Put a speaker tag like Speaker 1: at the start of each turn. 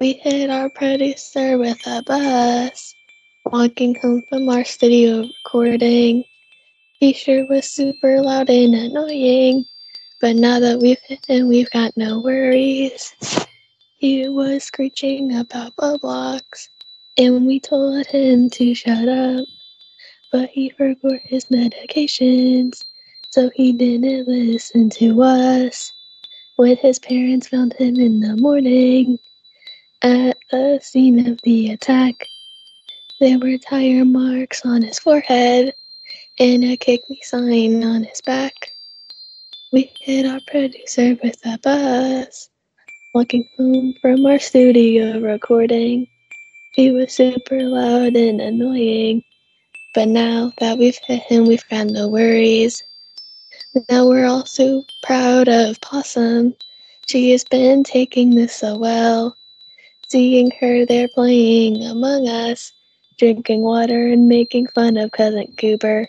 Speaker 1: We hit our producer with a bus. Walking home from our studio recording. He sure was super loud and annoying. But now that we've hit him, we've got no worries. He was screeching about blocks, and we told him to shut up. But he forgot his medications, so he didn't listen to us. When his parents found him in the morning at the scene of the attack, there were tire marks on his forehead and a kick me sign on his back. We hit our producer with a bus. Walking home from our studio recording, he was super loud and annoying. But now that we've hit him, we've got no worries. Now we're all so proud of Possum. She has been taking this so well. Seeing her there playing among us, drinking water and making fun of Cousin Cooper.